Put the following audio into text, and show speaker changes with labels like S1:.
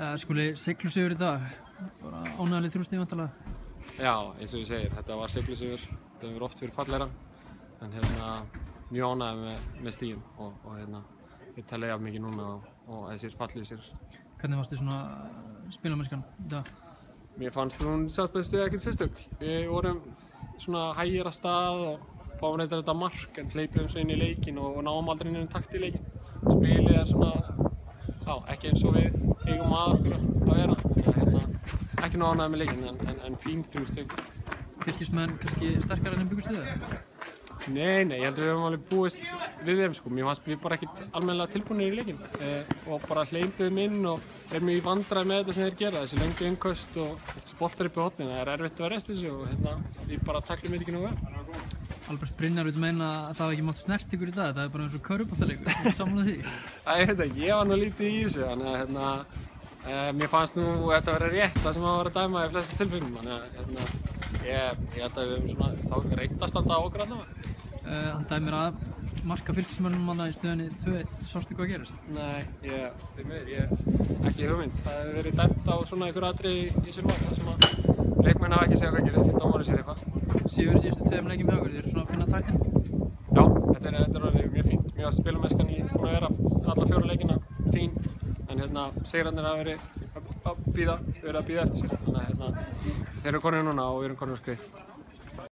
S1: Uh, skuli seglu sigur í dag, bara ánægileg þrjústíð vantalega.
S2: Já, eins og ég segir, þetta var siglusigur, þetta hefur oft verið falleira en hérna mjög ánægði með, með stíðum og, og hérna við tala ég af mikið núna og, og þessir fallið sér.
S1: Hvernig varst þið svona spilamennskan í dag?
S2: Mér fannst hún satt bestið ekkert sérstök. Við vorum svona hægir að stað og fáum reyndar þetta mark en hleypum svo inn í leikin og, og náum aldrei inn í takt í leikin. Spilið er svona, já, ekki eins og við eigum að okkur að vera. Hérna, ekki ná ánægði með leikin en, en, en fín þrjú stygg.
S1: Fylgismenn kannski sterkar enn byggust þið það?
S2: Nei, nei, ég held að við hefum alveg búist við þeim sko. Mér fannst við bara ekkert almennilega tilbúinir í leikin eh, og bara hleypum inn og erum í vandræði með þetta sem þeir gera, þessi lengi innköst og þessi boltar upp í hotnina. Það er erfitt að vera rest þessu og hérna, við bara taklum þetta ekki nú vel.
S1: Albert Brynjar vil meina að það hafi ekki mátt snert ykkur í dag, það er bara eins og körubáttaleikur, samlega því.
S2: Æ, ég veit ekki, ég var nú lítið í þessu, þannig að hérna, eh, mér fannst nú þetta að vera rétt það sem að vera að dæma í flestu tilfellum, þannig að hérna, ég, ég held að við höfum svona þá reynt að standa á okkur allavega.
S1: Uh, hann dæmir að marka fylgismennum hann í stöðinni 2-1, sástu hvað gerist?
S2: Nei, ég, því miður, ég, ekki hugmynd. Það hefur verið dæmt á svona einhver aðri í þessum vagn, þar sem að leikmenn hafa ekki segjað hvað gerist, því dómarinn sér eitthvað.
S1: Sigur í síðustu tveim leikjum hjá okkur, þið eru svona að finna taktin?
S2: Já, þetta er, þetta er mjög fínt. Mjög að spilumesskan í búin að vera alla fjóra leikina fín, en hérna, sigrarnir hafa verið að bíða, verið að bíða eftir sér. Þannig að hérna, þeir eru konið núna og við erum konið á skrið.